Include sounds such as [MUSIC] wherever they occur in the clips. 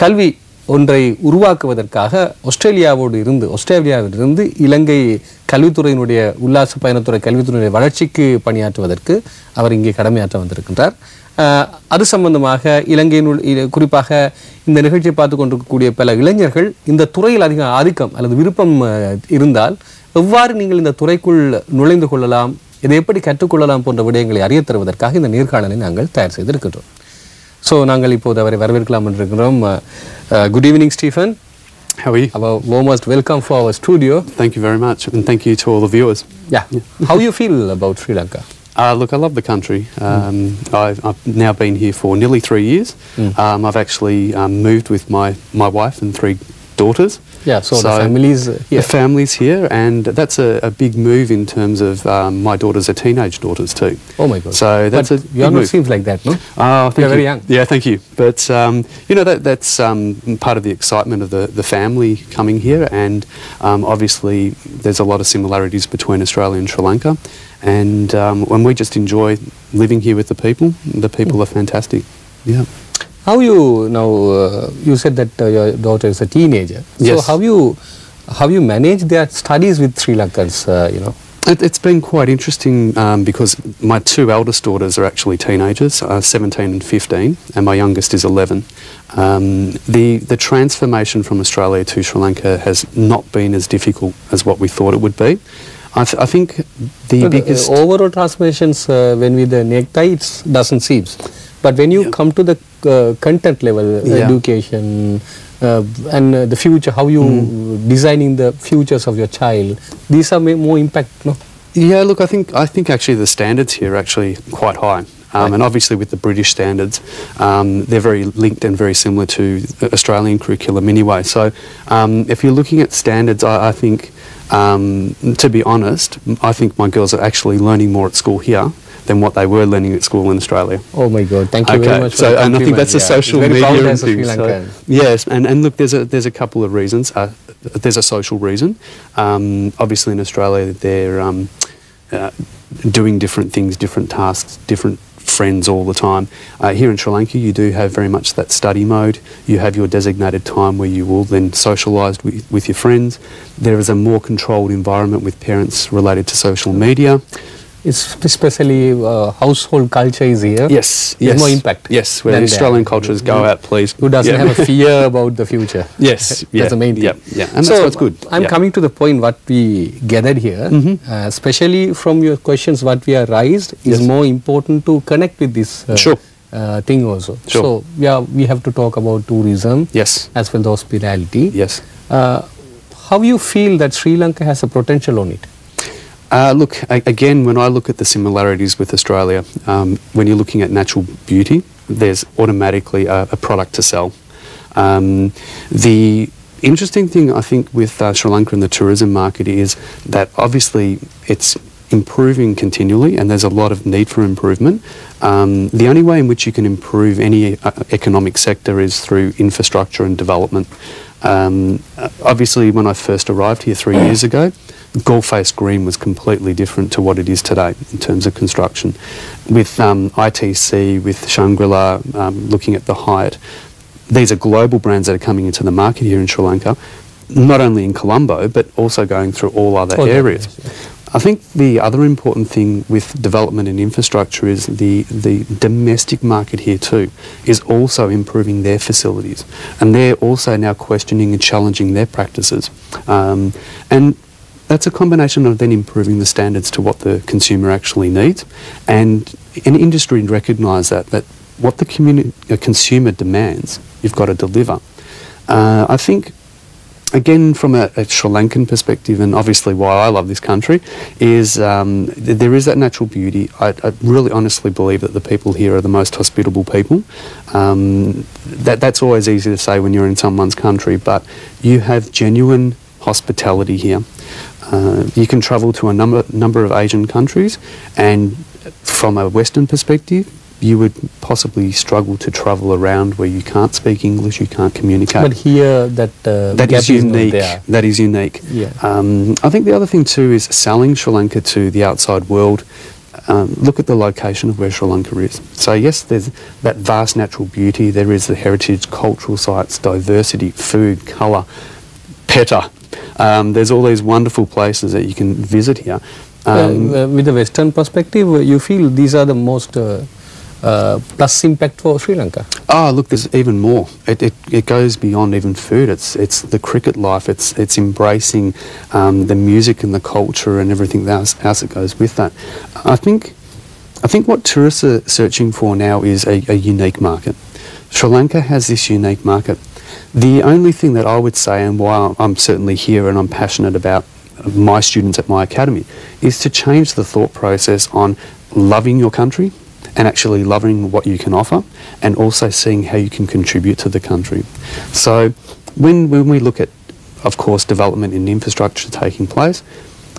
கல்வி ஒன்றை உருவாக்குவதற்காக ஆஸ்திரேலியாவோடு இருந்து ஆஸ்திரேலியாவிலிருந்து இலங்கை கல்வித்துறையினுடைய உல்லாச பயணத்துறை கல்வித்துறையினுடைய வளர்ச்சிக்கு பணியாற்றுவதற்கு அவர் இங்கே கடமையாற்ற வந்திருக்கின்றார். அது சம்பந்தமாக இலங்கையினுள் குறிப்பாக இந்த நிகழ்ச்சியை பார்த்து கொண்டிருக்கக்கூடிய பல இளைஞர்கள் இந்த துறையில் அதிக ஆதிக்கம் அல்லது விருப்பம் இருந்தால் எவ்வாறு நீங்கள் இந்த துறைக்குள் நுழைந்து கொள்ளலாம் இதை எப்படி கற்றுக்கொள்ளலாம் போன்ற விடயங்களை அறிய தருவதற்காக இந்த நேர்காணலை நாங்கள் தயார் செய்திருக்கின்றோம். ஸோ நாங்கள் இப்போது அவரை வரவேற்கலாம் என்றிருக்கிறோம் good evening Stephen How are you? our warmest welcome for our studio. Thank you very much, and thank you to all the viewers. Yeah. How you feel about Sri Lanka? Uh, look, I love the country. Um, I've, I've now been here for nearly three years. Um, I've actually um, moved with my, my wife and three daughters. Yeah, so, the families uh, here. The family's here, and that's a, a big move in terms of um, my daughters are teenage daughters too. oh my God. So that's but a you are big not move. seems like that, no? Oh, thank You're you. very young. Yeah, thank you. But um, you know that that's um, part of the excitement of the, the family coming here, and um, obviously there's a lot of similarities between Australia and Sri Lanka, and um, when we just enjoy living here with the people, the people are fantastic. Yeah. How you now? Uh, you said that uh, your daughter is a teenager. Yes. So how you how you manage their studies with Sri Lankans? Uh, you know. It, it's been quite interesting um, because my two eldest daughters are actually teenagers, uh, 17 and 15, and my youngest is 11. Um, the, the transformation from Australia to Sri Lanka has not been as difficult as what we thought it would be. I, th- I think the So the, uh, overall transformations uh, when we the necktie it doesn't seem, but when you Yeah. come to the uh, content level, Yeah. education. Uh, and uh, the future, how you designing the futures of your child, these are more impact, no? Yeah, look, I think I think actually the standards here are actually quite high. Um, and obviously, with the British standards, um, they're very linked and very similar to the Australian curriculum anyway. So, um, if you're looking at standards, I, I think, um, to be honest, I think my girls are actually learning more at school here than what they were learning at school in Australia. Oh my God! Thank you very much. so and I think that's a Yeah. social Very media proud and Sri things. So, yes, and, and look, there's a there's a couple of reasons. Uh, there's a social reason. Um, obviously, in Australia, they're um, uh, doing different things, different tasks, different friends all the time. Uh, here in Sri Lanka, you do have very much that study mode. You have your designated time where you will then socialise with, with your friends. There is a more controlled environment with parents related to social media. It's especially uh, household culture is here. Yes, There's yes. more impact. Yes, where the there. Australian cultures go out, please. Who doesn't Yeah. have a fear about the future? [LAUGHS] Yes, that's yeah, the main thing. yeah, yeah. And so that's what's good. I'm Yeah. coming to the point what we gathered here, uh, especially from your questions, what we are raised is Yes. more important to connect with this uh, Sure. uh, thing also. Sure. So yeah, we have to talk about tourism Yes. as well as hospitality. Yes. Uh, how you feel that Sri Lanka has a potential on it? Uh, look, again, when I look at the similarities with Australia, um, when you're looking at natural beauty, there's automatically a, a product to sell. Um, the interesting thing, I think, with uh, Sri Lanka and the tourism market is that obviously it's improving continually and there's a lot of need for improvement. Um, the only way in which you can improve any uh, economic sector is through infrastructure and development. Um, obviously, when I first arrived here three years ago, Galle Face Green was completely different to what it is today in terms of construction. With um, ITC, with Shangri-La, um, looking at the Hyatt, these are global brands that are coming into the market here in Sri Lanka, not only in Colombo, but also going through all other areas. areas, I think the other important thing with development and infrastructure is the, the domestic market here too is also improving their facilities. And they're also now questioning and challenging their practices. Um, and that's a combination of then improving the standards to what the consumer actually needs. And an industry recognise that, that what the uh, consumer demands, you've got to deliver. Uh, I think again, from a, a Sri Lankan perspective, and obviously why I love this country, is um, th- there is that natural beauty. I, I really honestly believe that the people here are the most hospitable people. Um, that, that's always easy to say when you're in someone's country, but you have genuine hospitality here. Uh, you can travel to a number, number of Asian countries, and from a Western perspective, you would possibly struggle to travel around where you can't speak English, you can't communicate. But here that uh, That is is unique. there. That is unique. Yeah. Um, I think the other thing too is selling Sri Lanka to the outside world. um, look at the location of where Sri Lanka is. So yes, there's that vast natural beauty. There is the heritage, cultural sites, diversity, food, colour, Pettah. Um, there's all these wonderful places that you can visit here. Um, Uh, with the Western perspective, you feel these are the most uh, uh, plus impact for Sri Lanka. Oh, look, there's even more. It, it, it goes beyond even food. It's it's the cricket life. It's it's embracing um, the music and the culture and everything else, else that goes with that. I think I think what tourists are searching for now is a, a unique market. Sri Lanka has this unique market. The only thing that I would say, and why I'm certainly here and I'm passionate about my students at my academy, is to change the thought process on loving your country and actually loving what you can offer and also seeing how you can contribute to the country. So when, when we look at, of course, development in infrastructure taking place,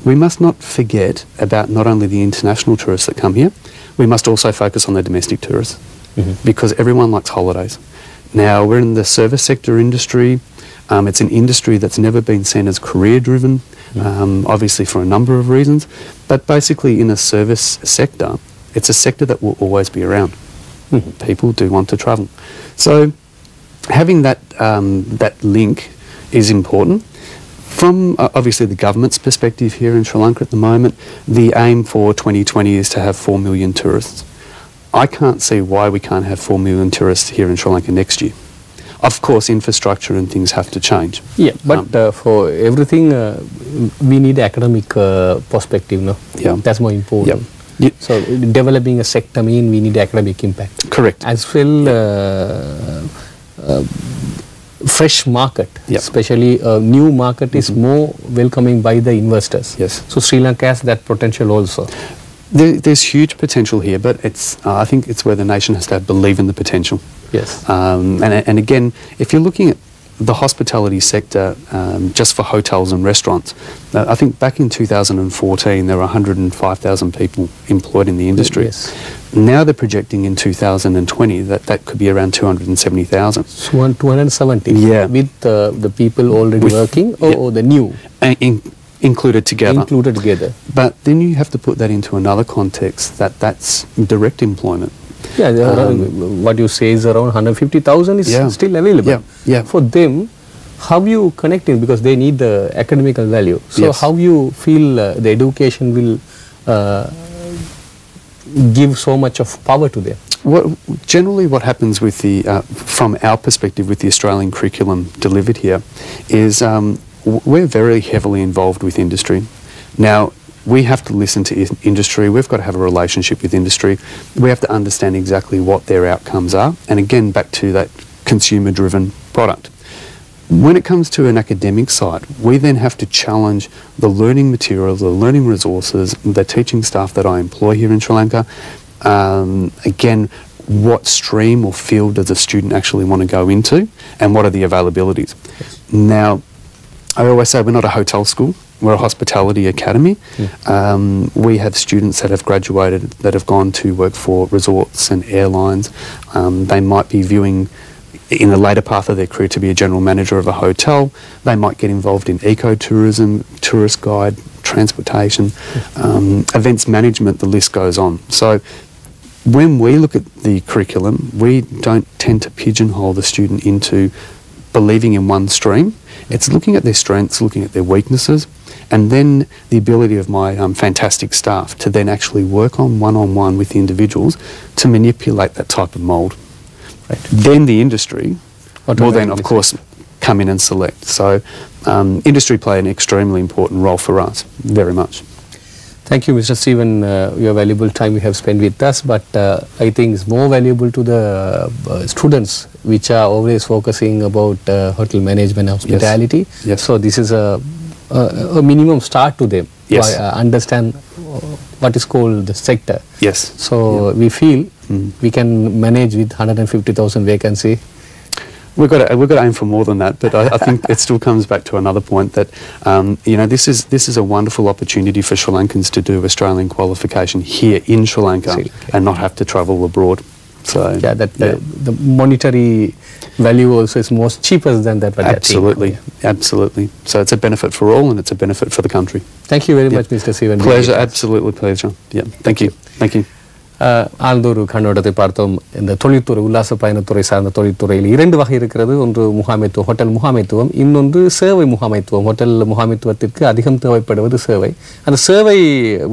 we must not forget about not only the international tourists that come here, we must also focus on the domestic tourists because everyone likes holidays. Now, we're in the service sector industry. Um, it's an industry that's never been seen as career driven, um, obviously for a number of reasons. But basically, in a service sector, it's a sector that will always be around. People do want to travel. So, having that, um, that link is important. From uh, obviously the government's perspective here in Sri Lanka at the moment, the aim for 2020 is to have 4 million tourists. I can't see why we can't have 4 million tourists here in Sri Lanka next year. Of course, infrastructure and things have to change. Yeah, but Um, uh, for everything, uh, we need academic uh, perspective, no? Yeah. That's more important. So developing a sector mean we need academic impact. Correct. As well, uh, uh, fresh market, Yeah. especially a new market is more welcoming by the investors. Yes. So Sri Lanka has that potential also. There, there's huge potential here, but it's, uh, I think it's where the nation has to believe in the potential. Yes. Um, and, and again, if you're looking at the hospitality sector um, just for hotels and restaurants, uh, I think back in 2014 there were 105,000 people employed in the industry. Yes. Now they're projecting in 2020 that that could be around 270,000. One- 270 Yeah. with uh, the people already With- working or, yeah. or the new in, included together. included together. But then you have to put that into another context that that's direct employment. Yeah, around- what you say is around 150,000 is Um, Yeah. still available. Yeah, yeah. For them, how you connecting because they need the academical value. So Yes. how you feel uh, the education will uh, give so much of power to them? What, generally, what happens with the, uh, from our perspective, with the Australian curriculum delivered here, is um, we're very heavily involved with industry. Now, we have to listen to industry. We've got to have a relationship with industry. We have to understand exactly what their outcomes are. And again, back to that consumer-driven product. When it comes to an academic side, we then have to challenge the learning materials, the learning resources, the teaching staff that I employ here in Sri Lanka. Um, again, what stream or field does a student actually want to go into, and what are the availabilities? Now, I always say we're not a hotel school. We're a hospitality academy. Um, we have students that have graduated that have gone to work for resorts and airlines. Um, they might be viewing in the later path of their career to be a general manager of a hotel. They might get involved in ecotourism, tourist guide, transportation, um, events management, the list goes on. So when we look at the curriculum, we don't tend to pigeonhole the student into believing in one stream. It's looking at their strengths, looking at their weaknesses, and then the ability of my um, fantastic staff to then actually work on one-on-one with the individuals to manipulate that type of mould. Right. Then the industry will then, of course, come in and select. So um, industry play an extremely important role for us, very much. Thank you, Mr. Steven, uh, your valuable time you have spent with us. But uh, I think it's more valuable to the uh, students, which are always focusing about uh, hotel management, hospitality. Yes. So this is a, a, a minimum start to them Yes. to uh, understand uh, what is called the sector. Yes. So we feel Mm. we can manage with 150,000 vacancy. We've got to, we've got to aim for more than that, but I, I think it still comes back to another point that um, you know this is this is a wonderful opportunity for Sri Lankans to do Australian qualification here in Sri Lanka Lanka. and not have to travel abroad. So yeah, that the, the monetary value also is most cheaper than that. they are absolutely, absolutely. So it's a benefit for all, and it's a benefit for the country. Thank you very much, Mr. Sivan. Pleasure, absolutely pleasure. Yeah, thank you, thank you. ஆழ்ந்தோரு கண்ணோட்டத்தை பார்த்தோம். இந்த தொழில்துறை உல்லாச பயணத்துறை சார்ந்த தொழில்துறையில் இரண்டு வகை இருக்கிறது. ஒன்று முகாமைத்துவம் ஹோட்டல் முகாமைத்துவம். இன்னொன்று சேவை முகாமைத்துவம். ஹோட்டல் முகாமைத்துவத்திற்கு அதிகம் தேவைப்படுவது சேவை. அந்த சேவை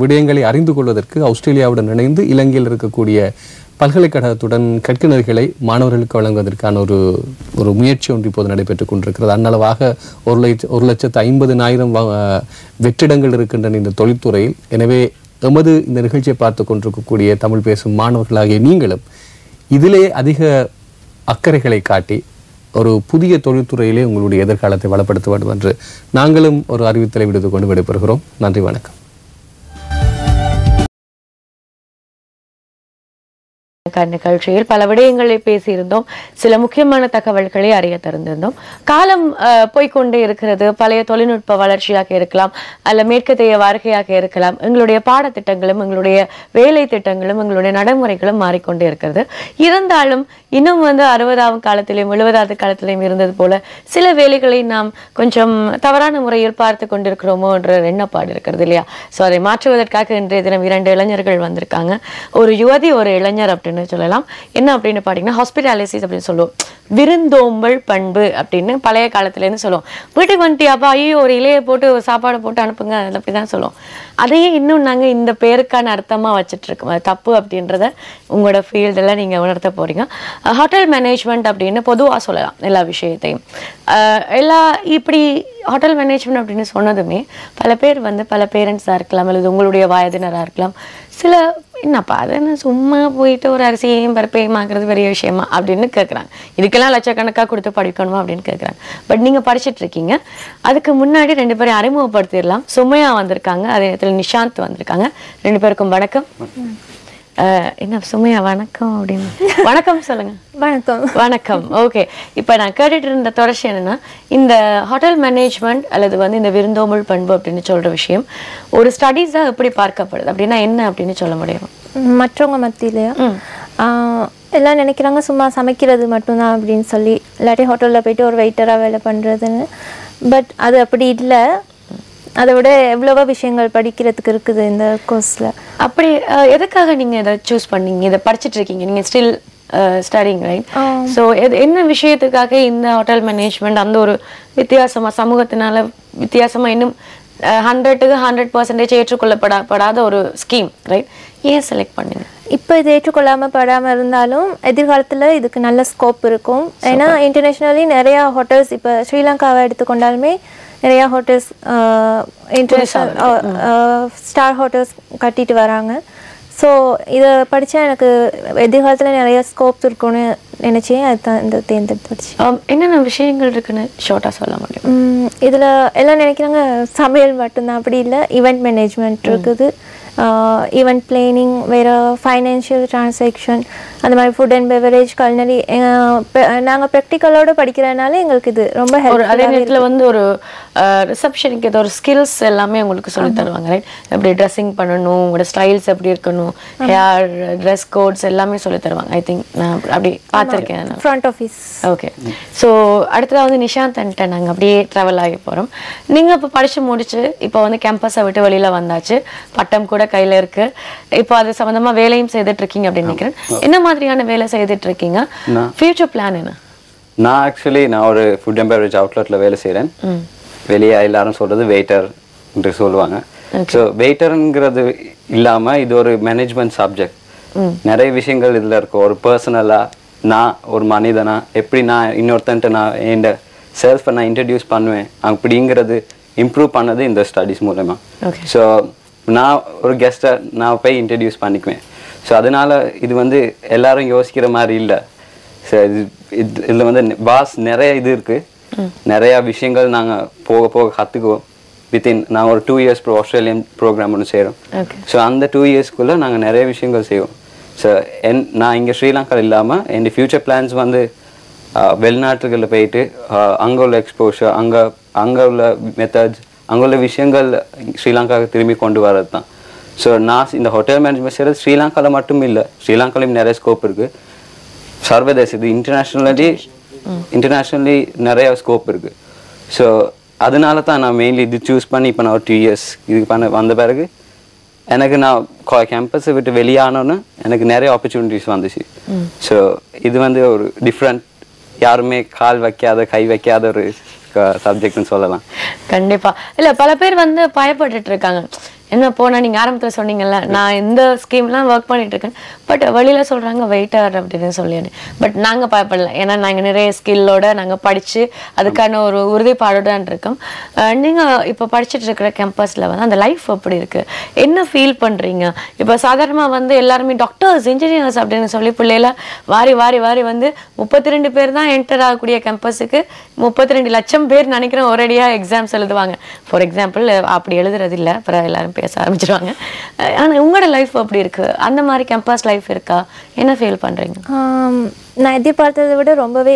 விடயங்களை அறிந்து கொள்வதற்கு ஆஸ்திரேலியாவுடன் இணைந்து இலங்கையில் இருக்கக்கூடிய பல்கலைக்கழகத்துடன் கற்கிணர்களை மாணவர்களுக்கு வழங்குவதற்கான ஒரு ஒரு முயற்சி ஒன்று இப்போது நடைபெற்றுக் கொண்டிருக்கிறது. அன்னளவாக ஒரு லட்ச ஒரு லட்சத்து ஐம்பதினாயிரம் வெற்றிடங்கள் இருக்கின்றன இந்த தொழில்துறையில். எனவே எமது இந்த நிகழ்ச்சியை பார்த்து கொண்டிருக்கக்கூடிய தமிழ் பேசும் மாணவர்களாகிய நீங்களும் இதிலே அதிக அக்கறைகளை காட்டி ஒரு புதிய தொழில்துறையிலே உங்களுடைய எதிர்காலத்தை வளப்படுத்த வேண்டும் என்று நாங்களும் ஒரு அறிவித்தலை விடுத்து கொண்டு விடைபெறுகிறோம். நன்றி வணக்கம். நிகழ்ச்சியில் பல விடயங்களை பேசியிருந்தோம். சில முக்கியமான தகவல்களை அறிய தருந்திருந்தோம். காலம் போய்கொண்டே இருக்கிறது. பழைய தொழில்நுட்ப வளர்ச்சியாக இருக்கலாம் அல்ல மேற்கத்தைய வருகையாக இருக்கலாம். எங்களுடைய பாடத்திட்டங்களும் எங்களுடைய வேலை திட்டங்களும் எங்களுடைய நடைமுறைகளும் மாறிக்கொண்டே இருக்கிறது. இருந்தாலும் இன்னும் வந்து அறுபதாம் காலத்திலையும் எழுபதாவது காலத்திலையும் இருந்தது போல சில வேலைகளை நாம் கொஞ்சம் தவறான முறையில் பார்த்து கொண்டிருக்கிறோமோ என்ற எண்ணப்பாடு இருக்கிறது இல்லையா? ஸோ அதை மாற்றுவதற்காக இன்றைய தினம் இரண்டு இளைஞர்கள் வந்திருக்காங்க. ஒரு யுவதி ஒரு இளைஞர் அப்படின்னு சொல்லலாம். என்ன அப்படின்னு பார்த்தீங்கன்னா ஹாஸ்பிட்டாலிசிஸ் அப்படின்னு சொல்லுவோம். விருந்தோம்பல் பண்பு அப்படின்னு பழைய காலத்துலேருந்து சொல்லுவோம். வீட்டுக்கு வந்துட்டியாப்பா? ஐயோ ஒரு இலையை போட்டு ஒரு சாப்பாடு போட்டு அனுப்புங்க. அது அப்படி தான் சொல்லுவோம். அதையே இன்னும் நாங்கள் இந்த பேருக்கான அர்த்தமாக வச்சுட்ருக்கோம். அது தப்பு அப்படின்றத உங்களோட ஃபீல்டில் நீங்கள் உணர்த்த போறீங்க. ஹோட்டல் மேனேஜ்மெண்ட் அப்படின்னு பொதுவாக சொல்லலாம் எல்லா விஷயத்தையும். எல்லா இப்படி ஹோட்டல் மேனேஜ்மெண்ட் அப்படின்னு சொன்னதுமே பல பேர் வந்து பல பேரண்ட்ஸாக இருக்கலாம் அல்லது உங்களுடைய வயதினராக இருக்கலாம். சில என்னப்பா அது என்ன சும்மா போயிட்டு ஒரு அரிசியையும் பருப்பையும் ஆக்குறது பெரிய விஷயமா? அப்படின்னு கேட்குறாங்க இதுக்கெல்லாம் லட்சக்கணக்காக கொடுத்து படிக்கணுமா அப்படின்னு கேட்குறாங்க பட் நீங்கள் படிச்சிட்டு இருக்கீங்க அதுக்கு முன்னாடி ரெண்டு பேரும் அறிமுகப்படுத்திடலாம். சுமையா வந்திருக்காங்க. அதே நேரத்தில் நிஷாந்த் வந்திருக்காங்க. ரெண்டு பேருக்கும் வணக்கம். என்ன சுமையா வணக்கம் அப்படின்னு. [LAUGHS] வணக்கம் சொல்லுங்க. வணக்கம். வணக்கம். ஓகே. இப்போ நான் கேட்டுட்டு இருந்த தொடர்ச்சி என்னன்னா இந்த ஹோட்டல் மேனேஜ்மெண்ட் அல்லது வந்து இந்த விருந்தோம்பல் பண்பு அப்படின்னு சொல்ற விஷயம் ஒரு ஸ்டடீஸாக எப்படி பார்க்கப்படுது? அப்படின்னா என்ன அப்படின்னு சொல்ல முடியும்? மற்றவங்க மத்தியிலையா? எல்லாம் நினைக்கிறாங்க சும்மா சமைக்கிறது மட்டும்தான் அப்படின்னு சொல்லி இல்லாட்டி ஹோட்டலில் போயிட்டு ஒரு வெயிட்டராக வேலை பண்ணுறதுன்னு பட் அது அப்படி இல்லை. அதை விட எவ்வளவோ விஷயங்கள் படிக்கிறதுக்கு இருக்குது இந்த கோர்ஸில் அப்படி எதுக்காக நீங்க இதை சூஸ் பண்ணீங்க? இதை படிச்சிட்டு இருக்கீங்க. நீங்க ஸ்டில் ஸ்டடிங் ரைட் ஸோ என்ன விஷயத்துக்காக இந்த ஹோட்டல் மேனேஜ்மெண்ட் அந்த ஒரு வித்தியாசமா சமூகத்தினால வித்தியாசமா இன்னும் ஹண்ட்ரட்டுக்கு ஹண்ட்ரட் பர்சன்டேஜ் ஏற்றுக்கொள்ளப்படாத ஒரு ஸ்கீம் ரைட் ஏன் செலக்ட் பண்ணீங்க? இப்போ இது ஏற்றுக்கொள்ளாமல் படாமல் இருந்தாலும் எதிர்காலத்தில் இதுக்கு நல்ல ஸ்கோப் இருக்கும். ஏன்னா இன்டர்நேஷ்னலி நிறையா ஹோட்டல்ஸ் இப்போ ஸ்ரீலங்காவை எடுத்துக்கொண்டாலுமே நிறையா ஹோட்டல்ஸ் இன்டர்நேஷ்னல் ஸ்டார் ஹோட்டல்ஸ் கட்டிட்டு வராங்க. ஸோ இதை படித்தா எனக்கு எதிர்காலத்தில் நிறைய ஸ்கோப் இருக்கும்னு நினச்சேன். அதுதான் இந்த தேர்ந்தெடுத்து படித்தேன் Um, என்னென்ன விஷயங்கள் இருக்குன்னு ஷார்ட்டாக சொல்ல முடியும்? இதில் எல்லாம் நினைக்கிறாங்க சமையல் மட்டும்தான். அப்படி இல்லை ஈவெண்ட் மேனேஜ்மெண்ட் இருக்குது. ஈவெண்ட் பிளானிங் வேறு ஃபைனான்ஷியல் டிரான்சாக்ஷன் அந்த மாதிரி ஃபுட் அண்ட் பெவரேஜ் கல்னரி நாங்கள் ப்ராக்டிக்கலோட படிக்கிறதுனால எங்களுக்கு இது ரொம்ப ஒரு அதே ஹெல்ப் நேரத்துல வந்து ஒரு ரிசப்ஷனுக்கு ஏதோ ஒரு ஸ்கில்ஸ் எல்லாமே உங்களுக்கு சொல்லி தருவாங்க ரைட் எப்படி ட்ரெஸ்ஸிங் பண்ணணும் உங்களோட ஸ்டைல்ஸ் எப்படி இருக்கணும் ஹேர் ட்ரெஸ் கோட்ஸ் எல்லாமே சொல்லி தருவாங்க. ஐ திங்க் நான் அப்படி பார்த்துருக்கேன் ஃப்ரண்ட் ஆஃபீஸ் ஓகே ஸோ அடுத்ததாக வந்து நிஷாந்த் அன்ட்ட நாங்கள் அப்படியே ட்ராவல் ஆகி போகிறோம் நீங்கள் இப்போ படித்து முடிச்சு இப்போ வந்து கேம்பஸை விட்டு வெளியில் வந்தாச்சு. பட்டம் கூட கையில் இருக்கு. இப்போ அது சம்மந்தமாக வேலையும் செய்துட்டு இருக்கீங்க அப்படின்னு நினைக்கிறேன். என்ன மாதிரியான வேலை செய்துட்டு இருக்கீங்க ஃபியூச்சர் பிளான் என்ன? நான் ஆக்சுவலி நான் ஒரு ஃபுட் அண்ட் பெவரேஜ் அவுட்லெட்ல வேலை செய்கிறேன் வெளியே எல்லாரும் சொல்றது வெயிட்டர் என்று சொல்லுவாங்க. ஸோ வெயிட்டருங்கிறது இல்லாம இது ஒரு மேனேஜ்மெண்ட் சப்ஜெக்ட் நிறைய விஷயங்கள் இதுல இருக்கு. ஒரு பர்சனலா நான் ஒரு மனிதனா எப்படி நான் இன்னொருத்தன்ட்ட நான் என் செல்ஃபை நான் இன்ட்ரடியூஸ் பண்ணுவேன் அப்படிங்கிறது இம்ப்ரூவ் பண்ணது இந்த ஸ்டடீஸ் மூலமா. Okay. ஸோ நான் ஒரு கெஸ்ட்டை நான் போய் இன்ட்ரடியூஸ் பண்ணிக்குவேன். ஸோ அதனால இது வந்து எல்லாரும் யோசிக்கிற மாதிரி இல்லை. ஸோ இது இது- இதுல வந்து பாஸ் நிறைய இது இருக்கு. நிறைய விஷயங்கள் நாங்க போக போக கத்துக்குவோம். வித்தின் நான் ஒரு two years pro Australian program ஒன்று செய்கிறோம். ஸோ அந்த டூ இயர்ஸ்க்குள்ள நாங்க நிறைய விஷயங்கள் செய்வோம். ஸோ என் நான் இங்க ஸ்ரீலங்காவில் இல்லாம என் ஃபியூச்சர் பிளான்ஸ் வந்து வெளிநாட்டுகளில் போயிட்டு அங்க உள்ள எக்ஸ்போஷர் அங்க அங்க உள்ள மெத்தட்ஸ் அங்க உள்ள விஷயங்கள் ஸ்ரீலங்காவுக்கு திரும்பி கொண்டு வரது தான் ஸோ நான் இந்த ஹோட்டல் மேனேஜ்மெண்ட் செய்கிறது ஸ்ரீலங்காவில் மட்டும் இல்லை ஸ்ரீலங்காலையும் நிறைய ஸ்கோப் இருக்கு. சர்வதேச இது இன்டர்நேஷ்னலி இன்டர்நேஷ்னலி நிறைய ஸ்கோப் இருக்கு. ஸோ அதனால தான் நான் மெயின்லி இது சூஸ் பண்ணி இப்போ நான் ஒரு டூ இயர்ஸ் இதுக்கு பண்ண வந்த பிறகு எனக்கு நான் கேம்பஸை விட்டு வெளியானோன்னு எனக்கு நிறைய ஆப்பர்ச்சுனிட்டிஸ் வந்துச்சு. ஸோ இது வந்து ஒரு டிஃப்ரெண்ட் யாருமே கால் வைக்காத கை வைக்காத ஒரு சப்ஜெக்ட்னு சொல்லலாம். கண்டிப்பா. இல்ல பல பேர் வந்து பயப்பட்டுட்டு இருக்காங்க. என்ன போனால் நீங்கள் ஆரம்பத்தில் சொன்னீங்கல்ல நான் இந்த ஸ்கீம்லாம் ஒர்க் பண்ணிட்டு இருக்கேன் பட் வெளியில சொல்கிறாங்க வெயிட்டர் அப்படின்னு சொல்லி பட் நாங்கள் பயப்படல. ஏன்னா நாங்கள் நிறைய ஸ்கில்லோட நாங்கள் படித்து அதுக்கான ஒரு உறுதிப்பாடோட இருக்கோம். நீங்கள் இப்போ படிச்சுட்டு இருக்கிற கேம்பஸில் வந்து அந்த லைஃப் எப்படி இருக்குது என்ன ஃபீல் பண்ணுறீங்க இப்போ சாதாரணமாக வந்து எல்லாருமே டாக்டர்ஸ் இன்ஜினியர்ஸ் அப்படின்னு சொல்லி பிள்ளையில வாரி வாரி வாரி வந்து முப்பத்தி ரெண்டு பேர் தான் என்டர் ஆகக்கூடிய கேம்பஸுக்கு முப்பத்தி ரெண்டு லட்சம் பேர் நினைக்கிறேன் ஒரேடியாக எக்ஸாம்ஸ் எழுதுவாங்க. ஃபார் எக்ஸாம்பிள் அப்படி எழுதுறது இல்லை. அப்புறம் எல்லாரும் பேச ஆரம்பிச்சிருவாங்க. அஹ் ஆனா உங்களோட லைஃப் அப்படி இருக்கு? அந்த மாதிரி கேம்பஸ் லைஃப் இருக்கா? என்ன ஃபீல் பண்றீங்க? ஆம், நான் எதிர்பார்த்ததை விட ரொம்பவே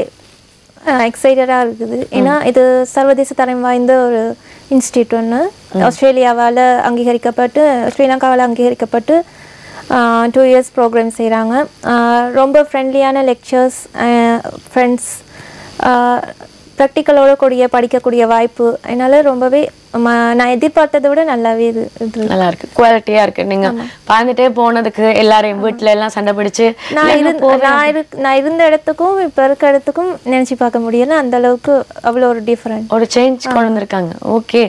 எக்ஸைட்டடாக இருக்குது. ஏன்னா இது சர்வதேச தரம் வாய்ந்த ஒரு இன்ஸ்டியூட் ஒன்று ஆஸ்திரேலியாவால் அங்கீகரிக்கப்பட்டு ஸ்ரீலங்காவால் அங்கீகரிக்கப்பட்டு டூ இயர்ஸ் ப்ரோக்ராம் செய்கிறாங்க ரொம்ப ஃப்ரெண்ட்லியான லெக்சர்ஸ் ஃப்ரெண்ட்ஸ் ப்ராக்டிக்கலோட கூடிய படிக்கக்கூடிய வாய்ப்பு. அதனால ரொம்பவே நான் எதிர்பார்த்ததை விட நல்லாவே இது நல்லா இருக்கு குவாலிட்டியா இருக்கு. நீங்க பாந்துட்டே போனதுக்கு எல்லாரையும் வீட்ல எல்லாம் சண்டை பிடிச்சு நான் இருந்த இடத்துக்கும் இப்போ இருக்க இடத்துக்கும் நினச்சி பார்க்க முடியல. அந்த அளவுக்கு அவ்வளோ ஒரு டிஃப்ரெண்ட் ஒரு சேஞ்ச் கொண்டு வந்திருக்காங்க. ஓகே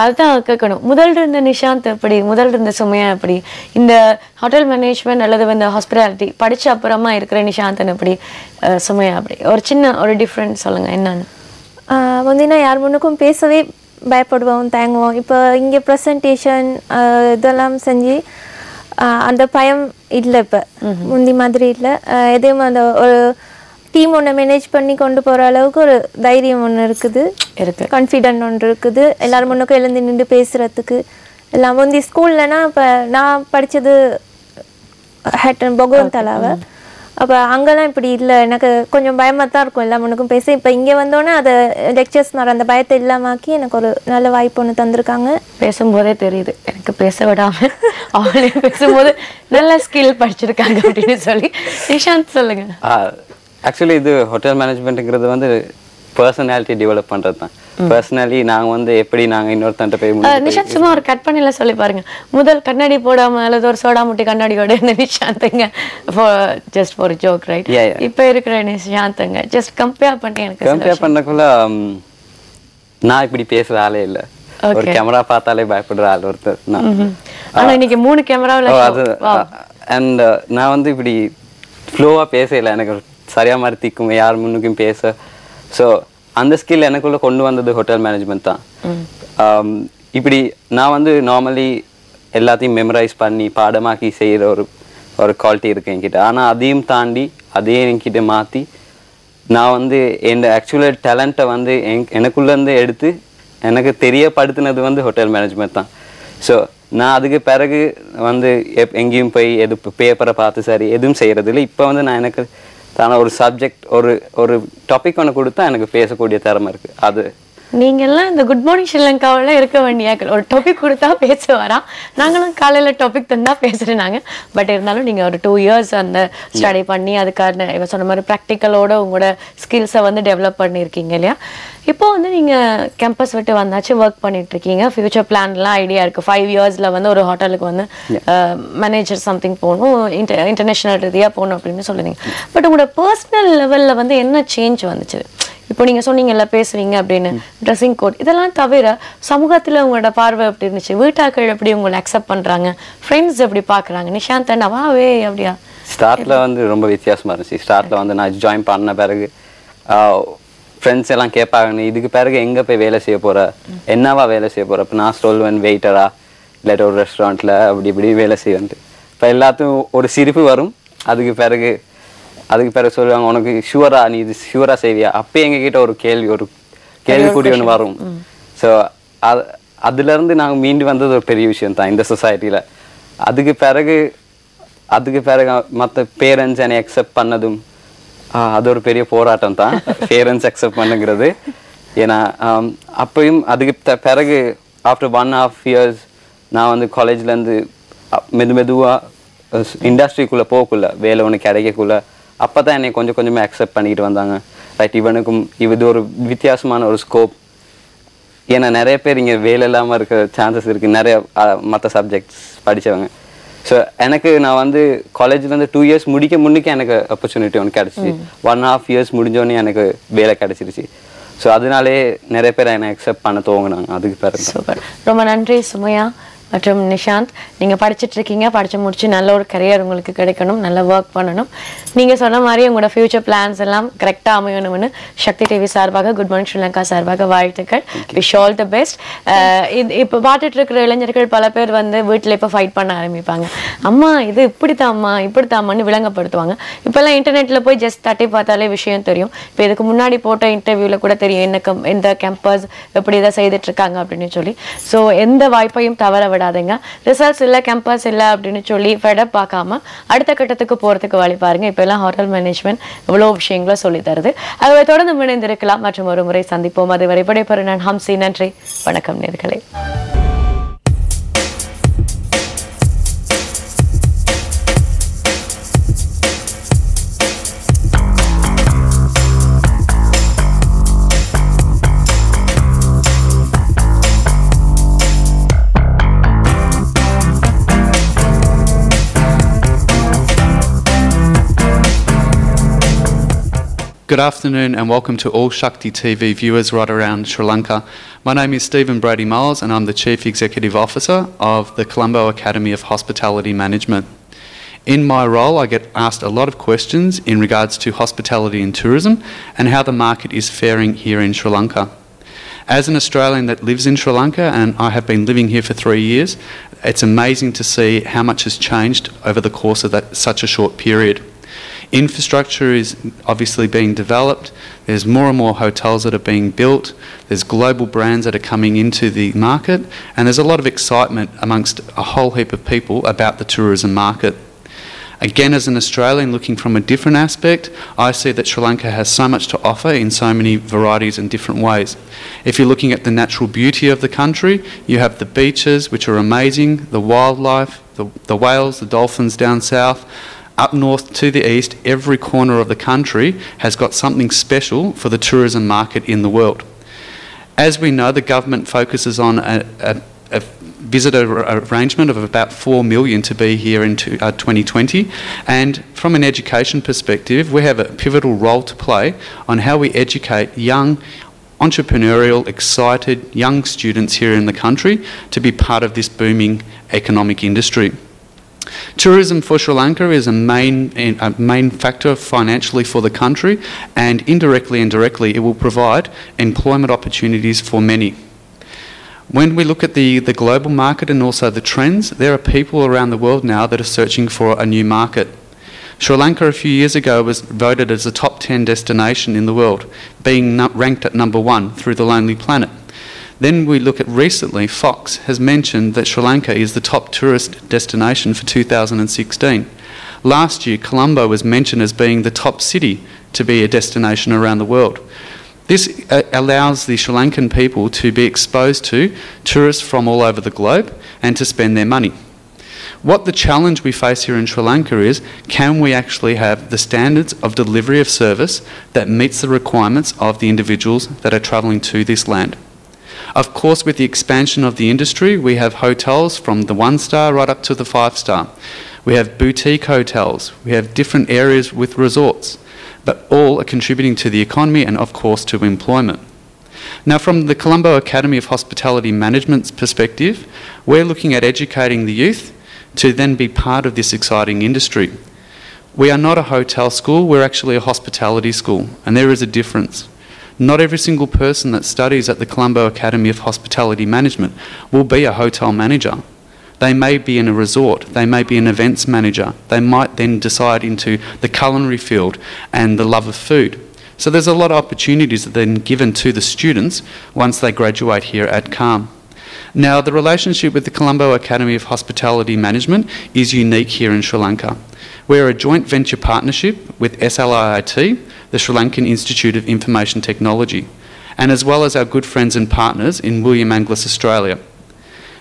அதுதான் கேட்கணும். முதல்ல இருந்த நிஷாந்த் எப்படி? முதல்ல இருந்த சுமையா எப்படி? இந்த ஹோட்டல் மேனேஜ்மெண்ட் அல்லது இந்த ஹாஸ்பிட்டாலிட்டி படிச்ச அப்புறமா இருக்கிற நிஷாந்தன் எப்படி? சுமையா அப்படி ஒரு சின்ன ஒரு டிஃப்ரெண்ட் சொல்லுங்க. என்னன்னு? முந்தினா யார் முன்னுக்கும் பேசவே பயப்படுவோம் தயங்குவோம். இப்போ இங்கே ப்ரெசன்டேஷன் இதெல்லாம் செஞ்சு அந்த பயம் இல்லை இப்போ. முந்தி மாதிரி இல்லை. எதையும் அந்த ஒரு டீம் ஒன்று மேனேஜ் பண்ணி கொண்டு போகிற அளவுக்கு ஒரு தைரியம் ஒன்று இருக்குது. இருக்கு. கான்ஃபிடென்ட் ஒன்று இருக்குது. எல்லாரும் முன்னுக்கும் எழுந்து நின்று பேசுகிறதுக்கு எல்லாம் முந்தி ஸ்கூல்லனா இப்போ நான் படித்தது ஹேட்டன் பகவன் தலாவை. அப்போ அங்கெல்லாம் இப்படி இல்லை. எனக்கு கொஞ்சம் பயமாக தான் இருக்கும் எல்லா முன்னுக்கும் பேச. இப்போ இங்கே வந்தோன்னே அதை லெக்சர்ஸ் மாதிரி அந்த பயத்தை இல்லாமாக்கி எனக்கு ஒரு நல்ல வாய்ப்பு ஒன்று தந்திருக்காங்க. பேசும்போதே தெரியுது. எனக்கு பேச விடாம அவளே பேசும்போது நல்ல ஸ்கில் படிச்சிருக்காங்க அப்படின்னு சொல்லி. நிஷாந்த் சொல்லுங்க. ஆக்சுவலி இது ஹோட்டல் மேனேஜ்மெண்ட்டுங்கிறது வந்து பர்சனாலிட்டி டெவலப் பண்ணுறது தான். பர்சனலி நாங்கள் வந்து எப்படி நாங்கள் இன்னொருத்தன்ட்ட போய் நிஷாந்த் சும்மா ஒரு கட் பண்ணில சொல்லி பாருங்க. முதல் கண்ணாடி போடாம அல்லது ஒரு சோடா முட்டி கண்ணாடியோட இந்த நிஷாந்துங்க. Just for joke right. இப்ப இருக்கிற நிஷாந்துங்க. ஜஸ்ட் கம்பேர் பண்ணி எனக்கு கம்பேர் பண்ணக்குள்ள நான் இப்படி பேசுற ஆளே இல்ல. ஒரு. கேமரா பார்த்தாலே பயப்படுற ஆள் ஒருத்தர். நான். ஆனா இன்னைக்கு மூணு கேமராவில் ஓ, அது அண்ட் நான் வந்து இப்படி ஃப்ளோவாக பேசல எனக்கு சரியா மாதிரி திக்கும். யார் முன்னுக்கும் பேச ஸோ அந்த ஸ்கில் எனக்குள்ள கொண்டு வந்தது ஹோட்டல் மேனேஜ்மெண்ட் தான். Um, இப்படி நான் வந்து நார்மலி எல்லாத்தையும் மெமரைஸ் பண்ணி பாடமாக்கி செய்கிற ஒரு ஒரு குவாலிட்டி இருக்கு என்கிட்ட. ஆனால் அதையும் தாண்டி அதே என்கிட்ட மாற்றி நான் வந்து என் ஆக்சுவலாக டேலண்ட்டை வந்து என் எனக்குள்ளேருந்து எடுத்து எனக்கு தெரியப்படுத்தினது வந்து ஹோட்டல் மேனேஜ்மெண்ட் தான். ஸோ நான் அதுக்கு பிறகு வந்து எப் எங்கேயும் போய் எது பேப்பரை பார்த்து சரி எதுவும் செய்கிறது இல்லை இப்போ வந்து நான் எனக்கு தானே ஒரு சப்ஜெக்ட் ஒரு ஒரு டாபிக் ஒன்று கொடுத்தா எனக்கு பேசக்கூடிய திறமை இருக்குது அது நீங்க எல்லாம் இந்த குட் மார்னிங் ஸ்ரீலங்காவில் இருக்க வேண்டிய ஆட்கள். ஒரு டாபிக் கொடுத்தா பேச வரான் நாங்களும் காலையில டாபிக் தந்தா பேசுறேனாங்க பட் இருந்தாலும் நீங்க ஒரு டூ இயர்ஸ் அந்த ஸ்டடி பண்ணி அதுக்கான இவ சொன்ன மாதிரி ப்ராக்டிக்கலோட உங்களோட ஸ்கில்ஸை வந்து டெவலப் பண்ணியிருக்கீங்க இல்லையா? இப்போ வந்து நீங்க கேம்பஸ் விட்டு வந்தாச்சு ஒர்க் பண்ணிட்டு இருக்கீங்க ஃபியூச்சர் பிளான்லாம் ஐடியா இருக்கு. ஃபைவ் இயர்ஸ்ல வந்து ஒரு ஹோட்டலுக்கு வந்து மேனேஜர் சம்திங் போகணும். இன்டர் இன்டர்நேஷனல் ரீதியா போகணும் அப்படின்னு சொல்லுவீங்க பட் உங்களோட பர்சனல் லெவல்ல வந்து என்ன சேஞ்ச் வந்துச்சு? இப்போ நீங்க சொன்னீங்கல்ல பேசுறீங்க அப்படின்னு ட்ரெஸ்ஸிங் கோட் இதெல்லாம் தவிர சமூகத்துல உங்களோட பார்வை எப்படி இருந்துச்சு? வீட்டாக்கள் எப்படி உங்களை அக்செப்ட் பண்றாங்க? ஃப்ரெண்ட்ஸ் எப்படி பாக்குறாங்க நிஷாந்த் அண்ணா வாவே அப்படியா? ஸ்டார்ட்ல வந்து ரொம்ப வித்தியாசமா இருந்துச்சு. ஸ்டார்ட்ல வந்து நான் ஜாயின் பண்ண பிறகு ஃப்ரெண்ட்ஸ் எல்லாம் கேட்பாங்க நீ இதுக்கு பிறகு எங்க போய் வேலை செய்ய போற? என்னவா வேலை செய்ய போற? இப்போ நான் சொல்லுவேன் வெயிட்டரா இல்லாட்டி ஒரு ரெஸ்டாரண்ட்ல அப்படி இப்படி வேலை செய்வேன்ட்டு. இப்போ எல்லாத்துக்கும் ஒரு சிரிப்பு வரும். அதுக்கு பிறகு அதுக்கு பிறகு சொல்லுவாங்க உனக்கு ஷுவரா நீ இது ஷுவரா செய்வியா? அப்போ எங்ககிட்ட ஒரு கேள்வி ஒரு கேள்விக்குறி ஒன்று வரும். ஸோ அது அதுலேருந்து நாங்கள் மீண்டு வந்தது ஒரு பெரிய விஷயம் தான் இந்த சொசைட்டியில் அதுக்கு பிறகு அதுக்கு பிறகு மற்ற பேரண்ட்ஸ் என்னை அக்செப்ட் பண்ணதும் அது ஒரு பெரிய போராட்டம் தான். [LAUGHS] Parents accept பண்ணுங்கிறது. ஏன்னா அப்பயும் அதுக்கு பிறகு ஆஃப்டர் ஒன் ஹாஃப் இயர்ஸ் நான் வந்து காலேஜ்லேருந்து மெது மெதுவாக இண்டஸ்ட்ரிக்குள்ளே போகக்குள்ள வேலை ஒன்று கிடைக்கக்குள்ள அப்போ தான் என்னை கொஞ்சம் கொஞ்சமாக அக்செப்ட் பண்ணிட்டு வந்தாங்க. ரைட் இவனுக்கும் இது ஒரு வித்தியாசமான ஒரு ஸ்கோப் ஏன்னா நிறைய பேர் இங்கே வேலை இல்லாமல் இருக்க சான்சஸ் இருக்குது நிறைய மற்ற சப்ஜெக்ட்ஸ் படித்தவங்க ஸோ எனக்கு நான் வந்து காலேஜ்லேருந்து டூ இயர்ஸ் முடிக்க முன்னுக்கு எனக்கு ஆப்பர்ச்சுனிட்டி ஒன்று கிடச்சிச்சு. ஒன் ஹாஃப் இயர்ஸ் முடிஞ்சோடனே எனக்கு வேலை கிடச்சிருச்சு. ஸோ அதனாலே நிறைய பேர் என்னை அக்செப்ட் பண்ண துவங்கினாங்க. அதுக்கு பிறகு ரொம்ப நன்றி சுமையா. மற்றும் நிஷாந்த் நீங்கள் படிச்சிட்டு இருக்கீங்க படிச்சு முடிச்சு நல்ல ஒரு கரியர் உங்களுக்கு கிடைக்கணும் நல்ல ஒர்க் பண்ணணும். நீங்கள் சொன்ன மாதிரி உங்களோட ஃபியூச்சர் பிளான்ஸ் எல்லாம் கரெக்டாக அமையணும்னு சக்தி டிவி சார்பாக குட் மார்னிங் ஸ்ரீலங்கா சார்பாக வாழ்த்துக்கள். விஷ் ஆல் தி பெஸ்ட் இது இப்போ பார்த்துட்டு இருக்கிற இளைஞர்கள் பல பேர் வந்து வீட்டில் இப்போ ஃபைட் பண்ண ஆரம்பிப்பாங்க. அம்மா இது இப்படித்தாம்மா இப்படித்தாம்மான்னு விளங்கப்படுத்துவாங்க. இப்போல்லாம் இன்டர்நெட்டில் போய் ஜஸ்ட் தட்டி பார்த்தாலே விஷயம் தெரியும். இப்போ இதுக்கு முன்னாடி போட்ட இன்டர்வியூவில் கூட தெரியும் என்ன கம் எந்த கேம்பஸ் எப்படி இதை செய்துட்டு இருக்காங்க அப்படின்னு சொல்லி. ஸோ எந்த வாய்ப்பையும் தவற விடாதீங்க. ரிசல்ட்ஸ் இல்லை கேம்பஸ் இல்லை அப்படின்னு சொல்லி ஃபெடப் பார்க்காம அடுத்த கட்டத்துக்கு போகிறதுக்கு வழி பாருங்க. இப்போல்லாம் ஹோட்டல் மேனேஜ்மெண்ட் இவ்வளோ விஷயங்களை சொல்லி தருது. ஆகவே தொடர்ந்து இணைந்திருக்கலாம். மற்றும் ஒரு முறை சந்திப்போம். அதுவரை விடைபெறும் நான் ஹம்சி. நன்றி. வணக்கம் நேர்களே. Good afternoon and welcome to all Shakthi TV viewers right around Sri Lanka. My name is Steven Bradie-Miles and I'm the Chief Executive Officer of the Colombo Academy of Hospitality Management. In my role, I get asked a lot of questions in regards to hospitality and tourism and how the market is faring here in Sri Lanka. As an Australian that lives in Sri Lanka, and I have been living here for three years, it's amazing to see how much has changed over the course of that, such a short period. Infrastructure is obviously being developed. There's more and more hotels that are being built. There's global brands that are coming into the market, and there's a lot of excitement amongst a whole heap of people about the tourism market. Again, as an Australian looking from a different aspect, I see that Sri Lanka has so much to offer in so many varieties and different ways. If you're looking at the natural beauty of the country, you have the beaches, which are amazing, the wildlife, the, the whales, the dolphins down south. Up north to the east, every corner of the country has got something special for the tourism market in the world. As we know, the government focuses on a, a, a visitor arrangement of about 4 million to be here in to, uh, 2020. And from an education perspective, we have a pivotal role to play on how we educate young, entrepreneurial, excited young students here in the country to be part of this booming economic industry. Tourism for Sri Lanka is a main, a main factor financially for the country, and indirectly and directly, it will provide employment opportunities for many. When we look at the, the global market and also the trends, there are people around the world now that are searching for a new market. Sri Lanka a few years ago was voted as the top 10 destination in the world, being ranked at number one through the Lonely Planet. Then we look at recently, Fox has mentioned that Sri Lanka is the top tourist destination for 2016. Last year, Colombo was mentioned as being the top city to be a destination around the world. This uh, allows the Sri Lankan people to be exposed to tourists from all over the globe and to spend their money. What the challenge we face here in Sri Lanka is can we actually have the standards of delivery of service that meets the requirements of the individuals that are travelling to this land? Of course, with the expansion of the industry, we have hotels from the one star right up to the five star. We have boutique hotels. We have different areas with resorts, but all are contributing to the economy and, of course, to employment. Now, from the Colombo Academy of Hospitality Management's perspective, we're looking at educating the youth to then be part of this exciting industry. We are not a hotel school, we're actually a hospitality school, and there is a difference. Not every single person that studies at the Colombo Academy of Hospitality Management will be a hotel manager. They may be in a resort, they may be an events manager, they might then decide into the culinary field and the love of food. So there's a lot of opportunities that then given to the students once they graduate here at CAHM. Now, the relationship with the Colombo Academy of Hospitality Management is unique here in Sri Lanka. We're a joint venture partnership with SLIIT, the Sri Lankan Institute of Information Technology, and as well as our good friends and partners in William Angliss Australia.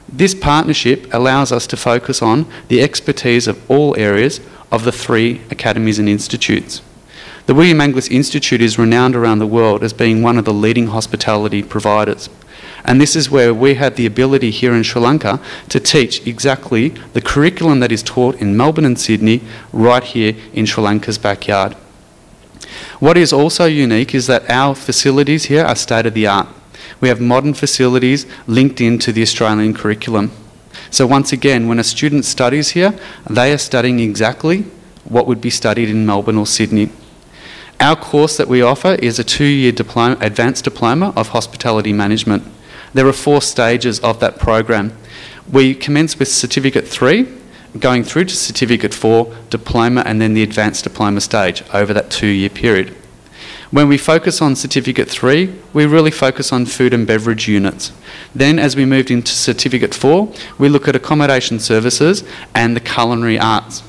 This partnership allows us to focus on the expertise of all areas of the three academies and institutes. The William Angliss Institute is renowned around the world as being one of the leading hospitality providers. And this is where we have the ability here in Sri Lanka to teach exactly the curriculum that is taught in Melbourne and Sydney right here in Sri Lanka's backyard. What is also unique is that our facilities here are state of the art. We have modern facilities linked into the Australian curriculum. So, once again, when a student studies here, they are studying exactly what would be studied in Melbourne or Sydney. Our course that we offer is a two year diploma, advanced diploma of hospitality management. There are four stages of that program. We commence with certificate three, going through to certificate four, diploma, and then the advanced diploma stage over that two year period. When we focus on certificate three, we really focus on food and beverage units. Then, as we moved into certificate four, we look at accommodation services and the culinary arts.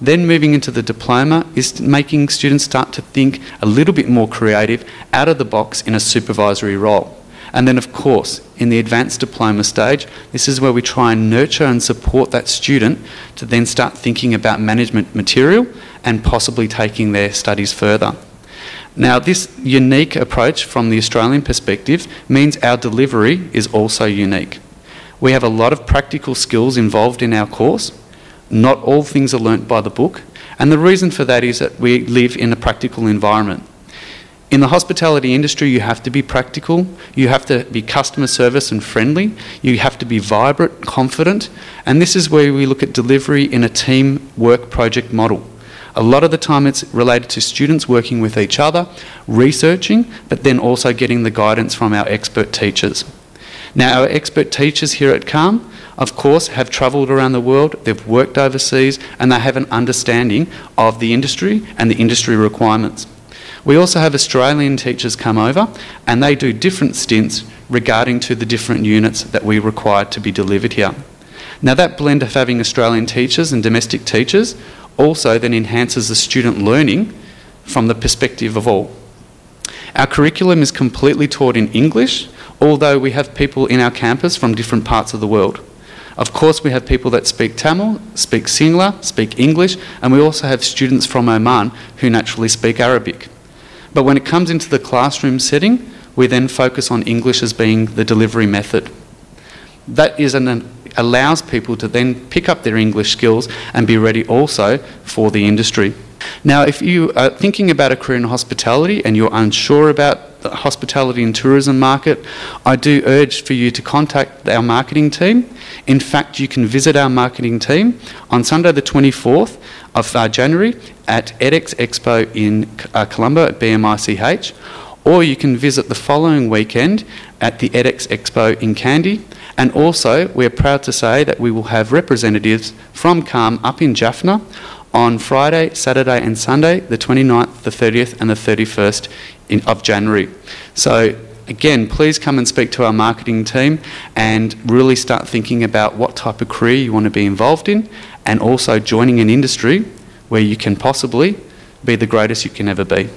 Then, moving into the diploma is making students start to think a little bit more creative, out of the box in a supervisory role. And then, of course, in the advanced diploma stage, this is where we try and nurture and support that student to then start thinking about management material and possibly taking their studies further. Now, this unique approach from the Australian perspective means our delivery is also unique. We have a lot of practical skills involved in our course. Not all things are learnt by the book, and the reason for that is that we live in a practical environment. In the hospitality industry, you have to be practical, you have to be customer service and friendly, you have to be vibrant, confident, and this is where we look at delivery in a team work project model. A lot of the time it's related to students working with each other, researching, but then also getting the guidance from our expert teachers. Now, our expert teachers here at CAHM, of course, have travelled around the world, they've worked overseas, and they have an understanding of the industry and the industry requirements. We also have Australian teachers come over and they do different stints regarding to the different units that we require to be delivered here. Now that blend of having Australian teachers and domestic teachers also then enhances the student learning from the perspective of all. Our curriculum is completely taught in English, although we have people in our campus from different parts of the world. Of course, we have people that speak Tamil, speak Sinhala, speak English, and we also have students from Oman who naturally speak Arabic. But when it comes into the classroom setting, we then focus on English as being the delivery method. That is an, allows people to then pick up their English skills and be ready also for the industry. Now, if you are thinking about a career in hospitality and you're unsure about the hospitality and tourism market, I do urge for you to contact our marketing team. In fact, you can visit our marketing team on Sunday, the 24th of uh, January at EDEX Expo in uh, Colombo at BMICH, or you can visit the following weekend at the EDEX Expo in Kandy. And also, we're proud to say that we will have representatives from CAHM up in Jaffna on Friday, Saturday, and Sunday, the 29th, the 30th, and the 31st in, of January. So, again, please come and speak to our marketing team and really start thinking about what type of career you want to be involved in and also joining an industry where you can possibly be the greatest you can ever be.